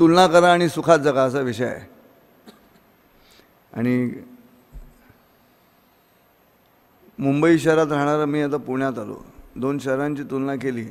तुलना करा आणि सुखात जगा असा विषय आहे. आणि मुंबई शहरात राहणारा मी आता पुण्यात आलो. दोन शहरांची तुलना केली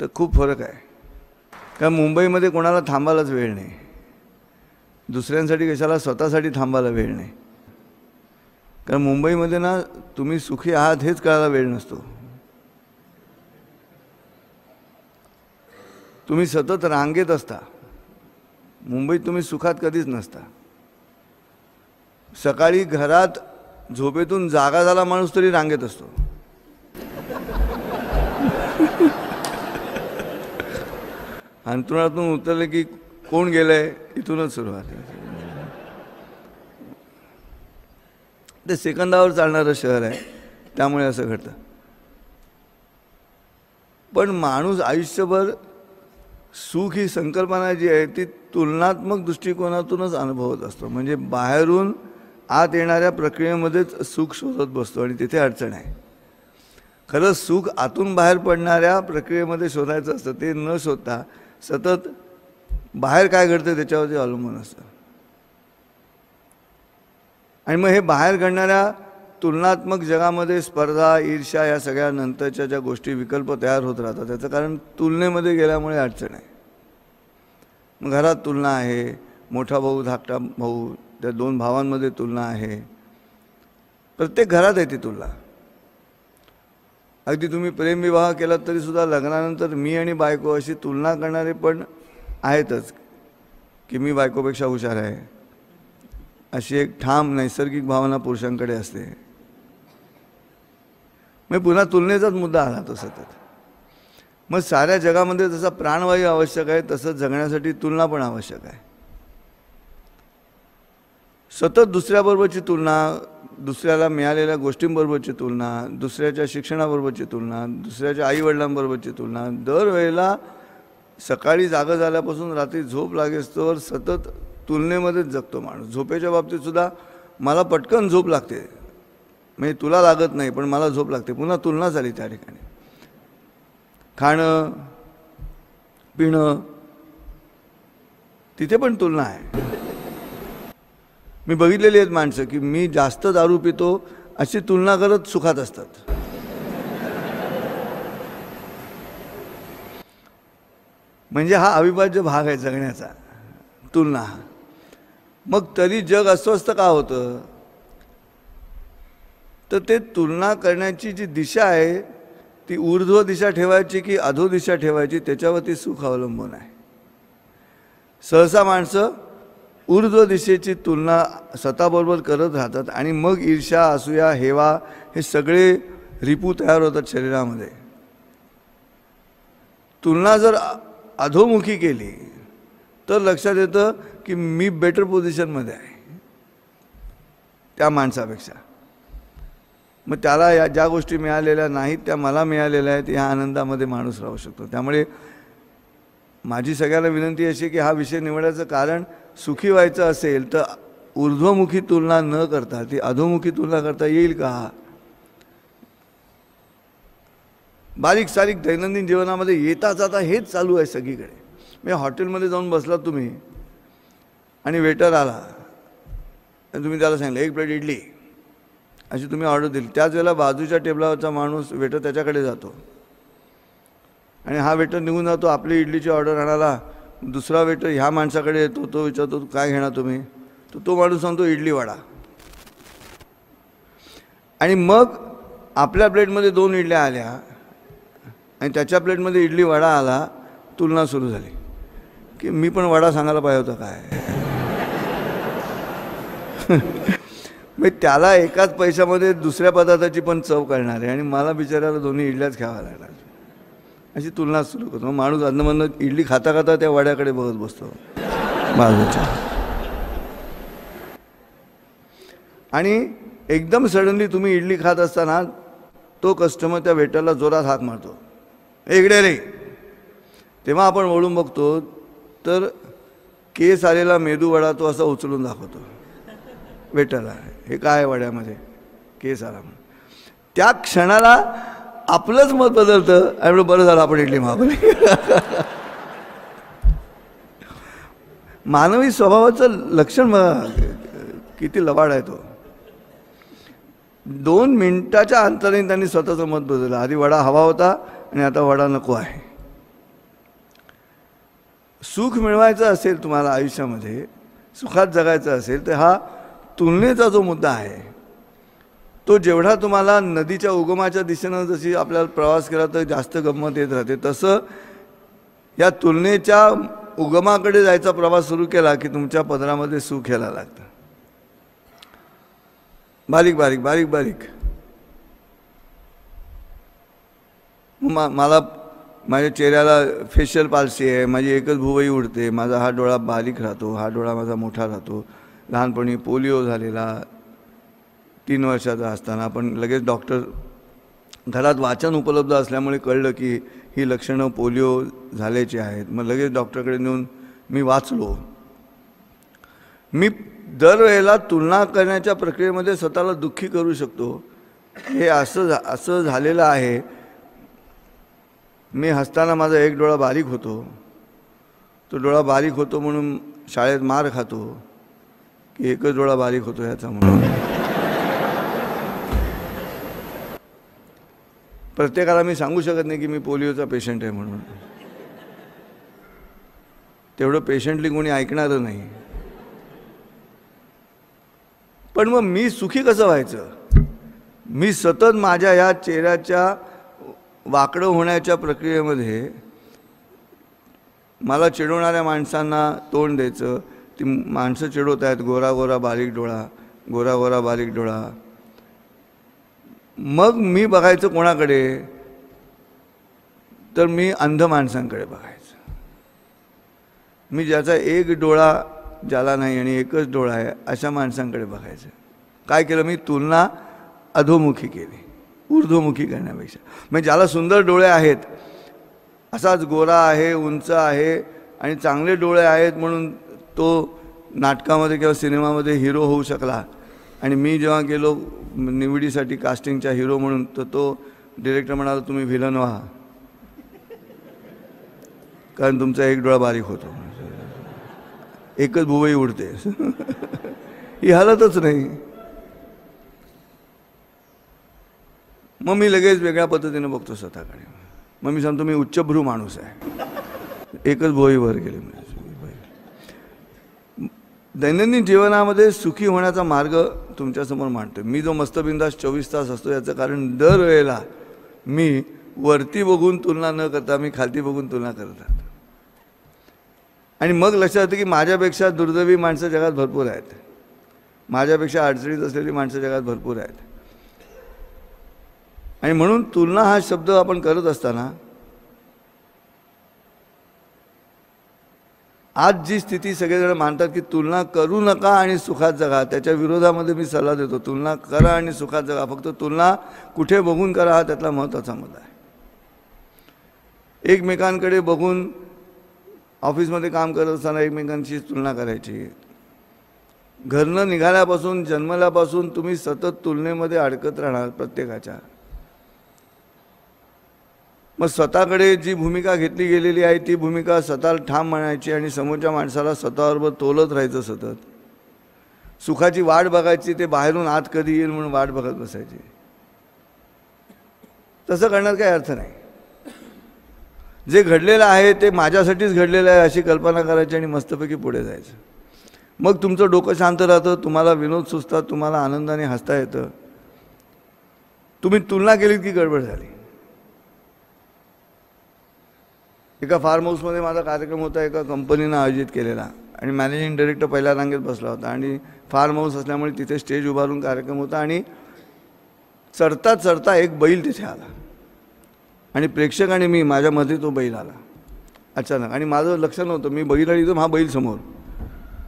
तर खूप फरक आहे. कारण मुंबईमध्ये कोणाला थांबायलाच वेळ नाही. दुसऱ्यांसाठी कशाला स्वतःसाठी थांबायला वेळ नाही. कारण मुंबईमध्ये ना तुम्ही सुखी आहात हेच कळायला वेळ नसतो. तुम्ही सतत रांगेत असता. मुंबईत तुम्ही सुखात कधीच नसता. सकाळी घरात झोपेतून जागा झाला माणूस तरी रांगेत असतो. अंतरुणातून उतरले की कोण गेलंय? इथूनच सुरुवात आहे. ते सेकंदावर चालणारं शहर आहे. त्यामुळे असं घडतं. पण माणूस आयुष्यभर सुख ही संकल्पना जी आहे ती तुलनात्मक दृष्टिकोनातूनच अनुभवत असतो. म्हणजे बाहेरून आत येणाऱ्या प्रक्रियेमध्येच सुख शोधत बसतो आणि तिथे अडचण आहे. खरं सुख आतून बाहेर पडणाऱ्या प्रक्रियेमध्ये शोधायचं असतं ते न शोधता सतत बाहेर काय घडतं त्याच्यावरती अवलंबून असतं. आणि मग हे बाहेर घडणाऱ्या तुलनात्मक जगामध्ये स्पर्धा ईर्ष्या या सगळ्या नंतरच्या ज्या गोष्टी विकल्प तयार होत राहतात त्याचं कारण तुलनेमध्ये गेल्यामुळे अडचण आहे. मग घरात तुलना आहे मोठा भाऊ धाकटा भाऊ त्या दोन भावांमध्ये तुलना आहे. प्रत्येक घरात आहे ती तुलना. अगदी तुम्ही प्रेमविवाह केलात तरीसुद्धा लग्नानंतर मी आणि बायको अशी तुलना करणारे पण आहेतच की मी बायकोपेक्षा हुशार आहे. अशी एक ठाम नैसर्गिक भावना पुरुषांकडे असते. मग पुन्हा तुलनेचाच मुद्दा आला तो सतत मग साऱ्या जगामध्ये जसा प्राणवायू आवश्यक आहे तसं जगण्यासाठी तुलना पण आवश्यक आहे. सतत दुसऱ्याबरोबरची तुलना दुसऱ्याला मिळालेल्या गोष्टींबरोबरची तुलना दुसऱ्याच्या शिक्षणाबरोबरची तुलना दुसऱ्याच्या आईवडिलांबरोबरची तुलना दरवेळेला सकाळी जागं झाल्यापासून रात्री झोप लागेस्तोवर सतत तुलनेमध्येच जगतो माणूस. झोपेच्या बाबतीत सुद्धा मला पटकन झोप लागते. म्हणजे तुला लागत नाही पण मला झोप लागते. पुन्हा तुलना झाली त्या ठिकाणी. खाणं पिणं तिथे पण तुलना आहे. मी बघितलेली आहेत माणसं की मी जास्त दारू पितो अशी तुलना करत सुखात असतात. म्हणजे हा अविभाज्य भाग आहे जगण्याचा तुलना. हा मग तरी जग अस्वस्थ का होतं? तर ते तुलना करण्याची जी दिशा आहे ती ऊर्ध्व दिशा ठेवायची की अधो दिशा ठेवायची त्याच्यावरती सुख अवलंबून आहे. सहसा माणसं ऊर्ध्व दिशेची तुलना स्वतःबरोबर करत राहतात आणि मग ईर्ष्या असूया हेवा हे सगळे रिपू तयार होतात शरीरामध्ये. तुलना जर अधोमुखी केली तर लक्षात येतं की मी बेटर पोझिशनमध्ये आहे त्या माणसापेक्षा. मग त्याला या ज्या गोष्टी मिळालेल्या नाहीत त्या मला मिळालेल्या आहेत ह्या आनंदामध्ये माणूस राहू शकतो. त्यामुळे माझी सगळ्याला विनंती अशी की हा विषय निवडायचं कारण सुखी व्हायचं असेल तर ऊर्ध्वमुखी तुलना न करता ती अधोमुखी तुलना करता येईल का बारीक सारीक दैनंदिन जीवनामध्ये येता जाता हेच चालू आहे सगळीकडे. म्हणजे हॉटेलमध्ये जाऊन बसलात तुम्ही आणि वेटर आला. आणि तुम्ही त्याला सांगितलं एक प्लेट इडली. अशी तुम्ही ऑर्डर दिली. त्याच वेळेला बाजूच्या टेबलावरचा माणूस वेटर त्याच्याकडे जातो. आणि हा वेटर निघून जातो आपली इडलीची ऑर्डर आणायला. दुसरा वेटर ह्या माणसाकडे येतो तो विचारतो काय घेणार तुम्ही? तर तो माणूस सांगतो इडली वडा. आणि मग आपल्या प्लेटमध्ये दोन इडल्या आल्या. आणि त्याच्या प्लेटमध्ये इडली वडा आला तुलना सुरू झाली. की मी पण वडा सांगायला पाहिजे होता काय? मग त्याला एकाच पैशामध्ये दुसऱ्या पदार्थाची पण चव कळणार आहे आणि मला बिचाऱ्याला दोन्ही इडल्याच घ्याव्या लागणार अशी तुलना सुरू करतो. मग माणूस अधनमधनं इडली खाता खाता त्या वड्याकडे बघत बसतो. बाजूच्या. आणि एकदम सडनली तुम्ही इडली खात असताना तो कस्टमर त्या वेटरला जोरात हाक मारतो. इकडे रे. तेव्हा आपण वळून बघतो तर केस आलेला मेदू वडा तो असा उचलून दाखवतो. वेटरला हे काय वड्यामध्ये? केस आला म्हणून. त्या क्षणाला आपलंच मत बदलतं आणि म्हणून बरं झालं आपण इडली मागवली मानवी स्वभावाचं लक्षण किती लवाड आहे तो. दोन मिनिटाच्या अंतराने त्यांनी स्वतःचं मत बदललं. आधी वडा हवा होता आणि आता वडा नको आहे. सुख मिळवायचं असेल तुम्हाला आयुष्यामध्ये सुखात जगायचं असेल तर हा तुलनेचा जो मुद्दा आहे तो जेवढा तुम्हाला नदीच्या उगमाच्या दिशेनं जशी आपल्याला प्रवास केला तर जास्त गंमत येत राहते. तसं या तुलनेच्या उगमाकडे जायचा प्रवास सुरू केला की तुमच्या पदरामध्ये सुख यायला लागतं. बारीक बारीक बारीक बारीक. मा मला माझ्या चेहऱ्याला फेशियल पालसी आहे माझी एकच भुवई उडते माझा हा डोळा बारीक राहतो हा डोळा माझा मोठा राहतो. लहानपणी पोलिओ झालेला तीन वर्षाचा असताना आपण लगेच डॉक्टर घरात वाचन उपलब्ध असल्यामुळे कळलं की ही लक्षणं पोलिओ झाल्याची आहेत. मग लगेच डॉक्टरकडे नेऊन मी वाचलो. मी दरवेळेला तुलना करण्याच्या प्रक्रियेमध्ये स्वतःला दुःखी करू शकतो. हे असं झा असं झालेलं आहे. मी हसताना माझा एक डोळा बारीक होतो. तो डोळा बारीक होतो म्हणून शाळेत मार खातो. की एकच डोळा बारीक होतो ह्याचा म्हणून. प्रत्येकाला मी सांगू शकत नाही की मी पोलिओचा पेशंट आहे म्हणून. तेवढं पेशंटली कोणी ऐकणारं नाही. पण मग मी सुखी कसं व्हायचं? मी सतत माझ्या या चेहऱ्याच्या वाकडं होण्याच्या प्रक्रियेमध्ये मला चिडवणाऱ्या माणसांना तोंड द्यायचं ती माणसं चिडवत आहेत गोरा गोरा बारीक डोळा गोरा गोरा बारीक डोळा. मग मी बघायचं कोणाकडे? तर मी अंध माणसांकडे बघायचं. मी ज्याचा एक डोळा ज्याला नाही आणि एकच डोळा आहे अशा माणसांकडे बघायचं. काय केलं? मी तुलना अधोमुखी केली ऊर्ध्वमुखी करण्यापेक्षा. म्हणजे ज्याला सुंदर डोळे आहेत असाच गोरा आहे उंच आहे आणि चांगले डोळे आहेत म्हणून तो नाटकामध्ये किंवा सिनेमामध्ये हिरो होऊ शकला. आणि मी जेव्हा गेलो निवडीसाठी कास्टिंगच्या हिरो म्हणून तर तो डिरेक्टर म्हणाला तुम्ही व्हिलन व्हा. कारण तुमचा एक डोळा बारीक होतो. एकच भुवई उडते. ही हालतच नाही. मग मी लगेच वेगळ्या पद्धतीने बघतो स्वतःकडे. मग मी सांगतो मी उच्चभ्रू माणूस आहे. एकच भुवईवर गेले दैनंदिन जीवनामध्ये सुखी होण्याचा मार्ग तुमच्यासमोर मांडतो मी जो मस्तबिंदास चोवीस तास असतो याचं कारण दरवेळेला मी वरती बघून तुलना न करता मी खालती बघून तुलना करत राहतो. आणि मग लक्षात येतं की माझ्यापेक्षा दुर्दैवी माणसं जगात भरपूर आहेत. माझ्यापेक्षा अडचणीत असलेली माणसं जगात भरपूर आहेत. आणि म्हणून तुलना हा शब्द आपण करत असताना आज जी स्थिती सगळेजण मानतात की तुलना करू नका आणि सुखात जगा. त्याच्या विरोधामध्ये मी सल्ला देतो. तुलना करा आणि सुखात जगा. फक्त तुलना कुठे बघून करा हा त्यातला महत्त्वाचा मुद्दा आहे. एकमेकांकडे बघून ऑफिसमध्ये काम करत असताना एकमेकांची तुलना करायची. घरनं निघाल्यापासून जन्मल्यापासून तुम्ही सतत तुलनेमध्ये अडकत राहणार प्रत्येकाच्या. मग स्वतःकडे जी भूमिका घेतली गेलेली आहे ती भूमिका स्वतःला ठाम म्हणायची आणि समोरच्या माणसाला स्वतःबरोबर तोलत राहायचं सतत. सुखाची वाट बघायची ते बाहेरून आत कधी येईल म्हणून वाट बघत बसायची. तसं करण्यात काही अर्थ नाही. जे घडलेलं आहे ते माझ्यासाठीच घडलेलं आहे अशी कल्पना करायची आणि मस्तपैकी पुढे जायचं. मग तुमचं डोकं शांत राहतं तुम्हाला विनोद सुचतात तुम्हाला आनंदाने हसता येतं. तुम्ही तुलना केलीत की गडबड झाली? एका फार्म हाऊसमध्ये माझा कार्यक्रम होता एका कंपनीनं आयोजित केलेला. आणि मॅनेजिंग डायरेक्टर पहिल्या रांगेत बसला होता. आणि फार्म हाऊस असल्यामुळे तिथे स्टेज उभारून कार्यक्रम होता आणि चढता चढता एक बैल तिथे आला. आणि प्रेक्षक आणि मी माझ्यामध्ये तो बैल आला. अचानक. आणि माझं लक्ष नव्हतं. मी बैल आणि एकदम हा बैल समोर.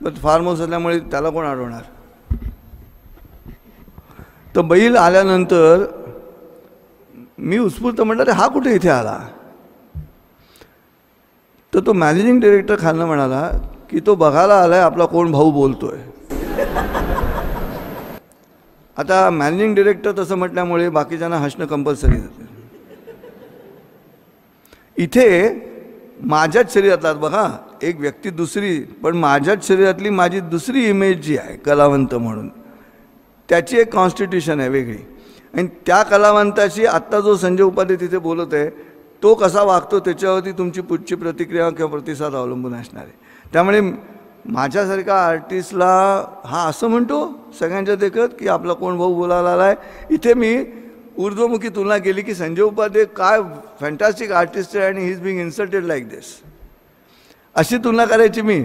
मग फार्म हाऊस असल्यामुळे त्याला कोण अडवणार? तर बैल आल्यानंतर मी उत्स्फूर्त म्हणणार अरे हा कुठे इथे आला? तर तो मॅनेजिंग डिरेक्टर खालनं म्हणाला की तो बघायला आलाय आपला कोण भाऊ बोलतोय. आता मॅनेजिंग डिरेक्टर तसं म्हटल्यामुळे बाकीच्यांना हसणं कंपल्सरी जाते. इथे माझ्याच शरीरातला बघा एक व्यक्ती दुसरी पण माझ्याच शरीरातली माझी दुसरी इमेज जी आहे कलावंत म्हणून त्याची एक कॉन्स्टिट्यूशन आहे वेगळी. आणि त्या कलावंताशी आत्ता जो संजय उपाध्ये तिथे बोलत आहे तो कसा वागतो त्याच्यावरती तुमची पुढची प्रतिक्रिया किंवा प्रतिसाद अवलंबून असणार आहे. त्यामुळे माझ्यासारख्या आर्टिस्टला हा असं म्हणतो सगळ्यांच्या देखत की आपला कोण भाऊ बोलायला आला आहे इथे मी ऊर्ध्वमुखी तुलना केली की संजय उपाध्ये काय फॅन्टॅस्टिक आर्टिस्ट आहे आणि he is being insulted like this अशी तुलना करायची मी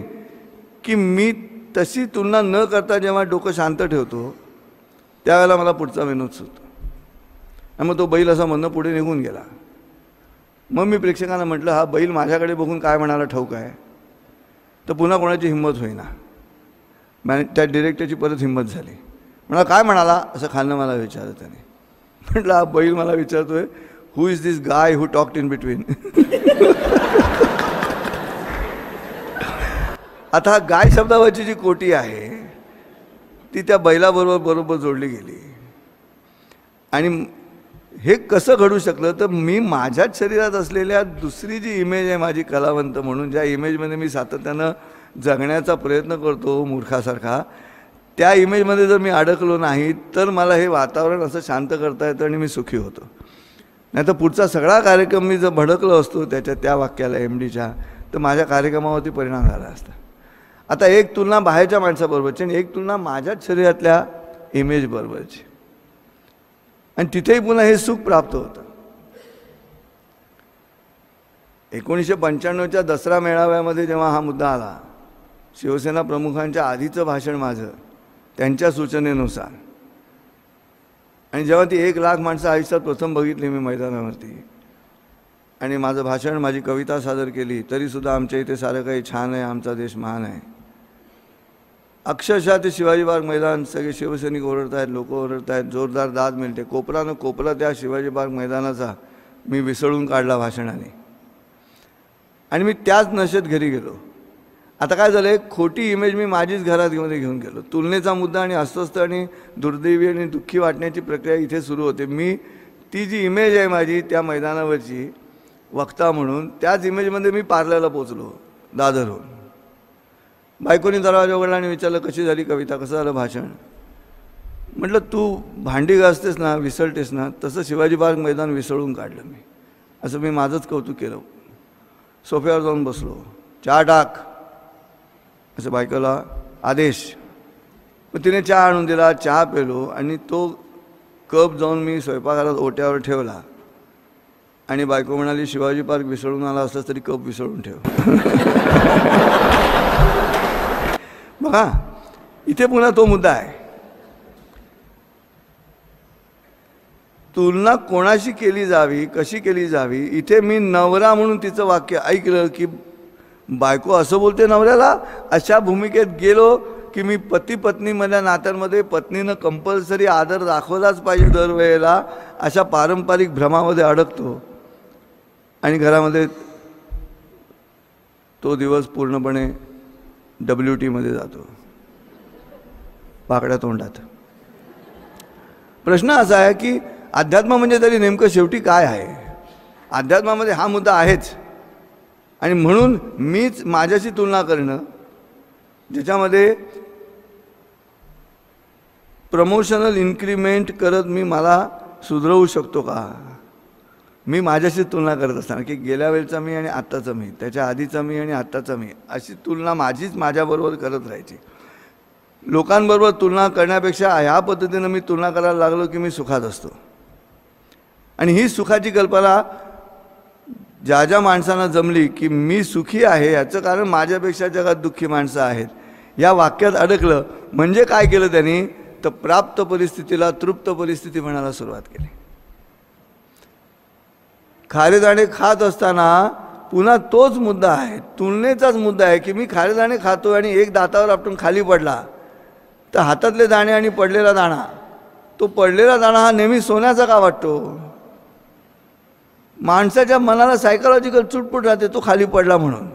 की मी तशी तुलना न करता जेव्हा डोकं शांत ठेवतो त्यावेळेला मला पुढचा विनोद सुचतो आणि मग तो बैल असा म्हणणं पुढे निघून गेला. मग मी प्रेक्षकांना म्हटलं हा बैल माझ्याकडे बघून काय म्हणाला ठाऊक आहे? तर पुन्हा कोणाची हिंमत होईना. मॅने त्या डिरेक्टरची परत हिंमत झाली. म्हणा काय म्हणाला? असं खालनं मला विचारलं त्याने. म्हटलं हा बैल मला विचारतो आहे who is this guy who talked in between आता हा गाय शब्दावरची जी कोटी आहे ती त्या बैलाबरोबर बरोबर जोडली गेली. आणि हे कसं घडू शकलं? तर मी माझ्याच शरीरात असलेल्या दुसरी जी इमेज आहे माझी कलावंत म्हणून ज्या इमेजमध्ये मी सातत्यानं जगण्याचा प्रयत्न करतो मूर्खासारखा त्या इमेजमध्ये जर मी अडकलो नाही तर मला हे वातावरण असं शांत करता येतं आणि मी सुखी होतो. नाही तर पुढचा सगळा कार्यक्रम मी जर भडकलो असतो त्याच्या त्या वाक्याला एम डीच्या तर माझ्या कार्यक्रमावरती परिणाम झाला असता. आता एक तुलना बाहेरच्या माणसाबरोबरची आणि एक तुलना माझ्याच शरीरातल्या इमेजबरोबरची आणि तिथेही पुन्हा हे सुख प्राप्त होतं. एकोणीसशे पंच्याण्णवच्या दसरा मेळाव्यामध्ये जेव्हा हा मुद्दा आला शिवसेना प्रमुखांच्या आधीचं भाषण माझं त्यांच्या सूचनेनुसार. आणि जेव्हा ती एक लाख माणसं आयुष्यात प्रथम बघितली मी मैदानावरती आणि माझं भाषण माझी कविता सादर केली तरीसुद्धा आमच्या इथे सारं काही छान आहे आमचा देश महान आहे. अक्षरशः ते शिवाजी पार्क मैदान सगळे शिवसैनिक ओरडत आहेत लोक ओरडत आहेत जोरदार दाद मिळते. कोपरानं कोपरा त्या शिवाजी पार्क मैदानाचा मी विसळून काढला भाषणाने. आणि मी त्याच नशेत घरी गेलो. आता काय झालं एक खोटी इमेज मी माझीच घरात घेऊन घेऊन गेलो. तुलनेचा मुद्दा आणि अस्वस्थ आणि दुर्दैवी आणि दुःखी वाटण्याची प्रक्रिया इथे सुरू होते. मी ती जी इमेज आहे माझी त्या मैदानावरची वक्ता म्हणून त्याच इमेजमध्ये मी पार्ल्याला पोचलो दादरहून. बायकोनी दरवाजा उघडला आणि विचारलं कशी झाली कविता? कसं झालं भाषण? म्हटलं तू भांडी घासतेस ना विसळतेस ना तसं शिवाजी पार्क मैदान विसळून काढलं मी. असं मी माझंच कौतुक केलं. सोफ्यावर जाऊन बसलो. चहा टाक असं बायकोला आदेश. मग तिने चहा आणून दिला चहा पेलो आणि तो कप जाऊन मी स्वयंपाकघरात ओट्यावर ठेवला. आणि बायको म्हणाली शिवाजी पार्क विसळून आला असलास तरी कप विसळून ठेव. बघा इथे पुन्हा तो मुद्दा आहे. तुलना कोणाशी केली जावी कशी केली जावी इथे मी नवरा म्हणून तिचं वाक्य ऐकलं की बायको असं बोलते नवऱ्याला अशा भूमिकेत गेलो की मी पती पत्नीमधल्या नात्यांमध्ये पत्नीनं कंपल्सरी आदर दाखवलाच पाहिजे दरवेळेला अशा पारंपरिक भ्रमामध्ये अडकतो. आणि घरामध्ये तो दिवस पूर्णपणे डब्ल्यू टीमध्ये जातो. पाकड्या तोंडात. प्रश्न असा आहे की अध्यात्म म्हणजे तरी नेमकं शेवटी काय आहे? अध्यात्मामध्ये हा मुद्दा आहेच. आणि म्हणून मीच माझ्याशी तुलना करणं ज्याच्यामध्ये प्रमोशनल इन्क्रीमेंट करत मी मला सुधरवू शकतो का? मी माझ्याशी तुलना करत असताना की गेल्या वेळचा मी आणि आत्ताचा मी त्याच्या आधीचा मी आणि आत्ताचा मी अशी तुलना माझीच माझ्याबरोबर करत राहायची. लोकांबरोबर तुलना करण्यापेक्षा ह्या पद्धतीनं मी तुलना करायला लागलो की मी सुखात असतो. आणि ही सुखाची कल्पना ज्या ज्या माणसांना जमली की मी सुखी आहे याचं कारण माझ्यापेक्षा जगात दुःखी माणसं आहेत या वाक्यात अडकलं. म्हणजे काय केलं त्यांनी? तर प्राप्त परिस्थितीला तृप्त परिस्थिती म्हणायला सुरुवात केली. खारे दाणे खात असताना पुन्हा तोच मुद्दा आहे. तुलनेचाच मुद्दा आहे की मी खारे दाणे खातो आणि एक दातावर आपण खाली पडला. तर हातातले दाणे आणि पडलेला दाणा. तो पडलेला दाणा हा नेहमी सोन्याचा का वाटतो? माणसाच्या मनाला सायकोलॉजिकल चुटपुट राहते तो खाली पडला म्हणून.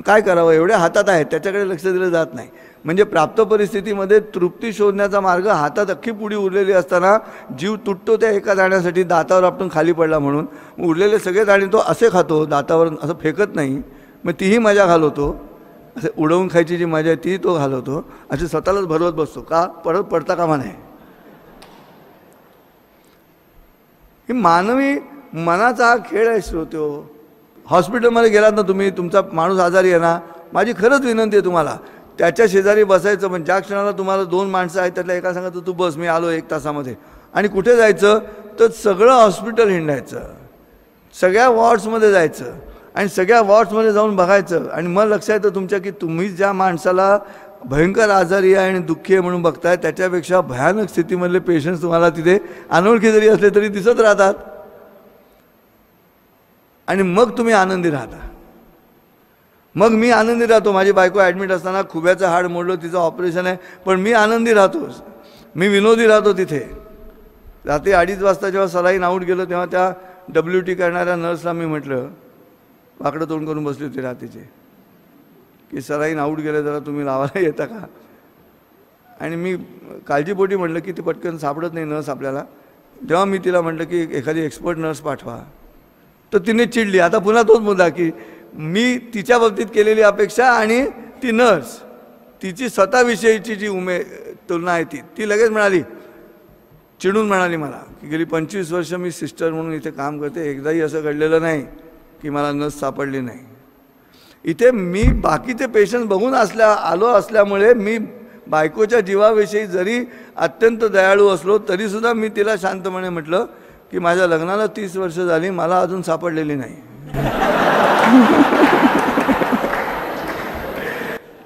काय करावं? एवढ्या हातात आहेत. त्याच्याकडे लक्ष दिलं जात नाही. म्हणजे प्राप्त परिस्थितीमध्ये तृप्ती शोधण्याचा मार्ग हातात अख्खी पुढी उरलेली असताना जीव तुटतो त्या एका दाण्यासाठी दातावर आपण खाली पडला म्हणून. उरलेले सगळे दाणे तो असे खातो दातावर असं फेकत नाही. मग तीही मजा घालवतो असे उडवून खायची जी मजा आहे ती तो घालवतो असे स्वतःलाच भरवत बसतो. का? परत पडता कामा नाही ही मानवी मनाचा हा खेळ आहे श्रोत्यो हो. हॉस्पिटलमध्ये गेलात ना तुम्ही तुमचा माणूस आजारी आहे ना माझी खरंच विनंती आहे तुम्हाला. त्याच्या शेजारी बसायचं पण ज्या क्षणाला तुम्हाला दोन माणसं आहेत त्यातल्या एका सांगायचं तू बस मी आलो एक तासामध्ये. आणि कुठे जायचं? तर सगळं हॉस्पिटल हिंडायचं. सगळ्या वॉर्ड्समध्ये जायचं. आणि सगळ्या वॉर्ड्समध्ये जाऊन बघायचं. आणि मग लक्षात येतं तुमच्या की तुम्ही ज्या माणसाला भयंकर आजारी आहे आणि दुःखी आहे म्हणून बघताय त्याच्यापेक्षा भयानक स्थितीमधले पेशंट्स तुम्हाला तिथे अनोळखी जरी असले तरी दिसत राहतात. आणि मग तुम्ही आनंदी राहता. मग मी आनंदी राहतो. माझी बायको ॲडमिट असताना खुब्याचं हाड मोडलं तिचं ऑपरेशन आहे. पण मी आनंदी राहतो. मी विनोदी राहतो तिथे. रात्री अडीच वाजता जेव्हा सलाईन आऊट गेलं तेव्हा त्या डब्ल्यू टी करणाऱ्या नर्सला मी म्हटलं वाकडं तोंड करून बसली होती रात्रीचे. की सलाईन आऊट गेलं जरा तुम्ही लावायला येता का? आणि मी काळजीपोटी म्हटलं की ती पटकन सापडत नाही नर्स आपल्याला. जेव्हा मी तिला म्हटलं की एखादी एक्सपर्ट नर्स पाठवा. तर तिने चिडली. आता पुन्हा तोच मुद्दा की मी तिच्या बाबतीत केलेली अपेक्षा आणि ती नर्स तिची स्वतःविषयीची जी उमे तुलना आहे ती ती लगेच मिळाली चिडून म्हणाली मला की गेली पंचवीस वर्ष मी सिस्टर म्हणून इथे काम करते एकदाही असं घडलेलं नाही की मला नस सापडली नाही. इथे मी बाकीचे पेशंट बघून असल्या आलो असल्यामुळे मी बायकोच्या जीवाविषयी जरी अत्यंत दयाळू असलो तरीसुद्धा मी तिला शांतपणे म्हटलं की माझ्या लग्नाला तीस वर्ष झाली मला अजून सापडलेली नाही.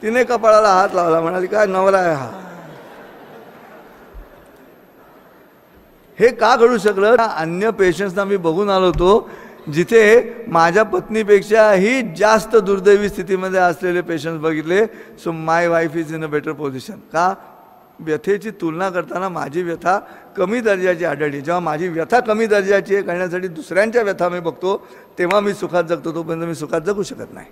तिने कपाळाला हात लावला म्हणाली काय नवरा आहे हा? हे का घडू शकलं? अन्य पेशंट्सना मी बघून आलो होतो जिथे माझ्या पत्नीपेक्षाही जास्त दुर्दैवी स्थितीमध्ये असलेले पेशंट्स बघितले. So my wife is in a better position का? व्यथेची तुलना करताना माझी व्यथा कमी दर्जाची आढळली. जेव्हा माझी व्यथा कमी दर्जाची आहे करण्यासाठी दुसऱ्यांच्या व्यथा मी बघतो तेव्हा मी सुखात जगतो तोपर्यंत मी सुखात जगू शकत नाही.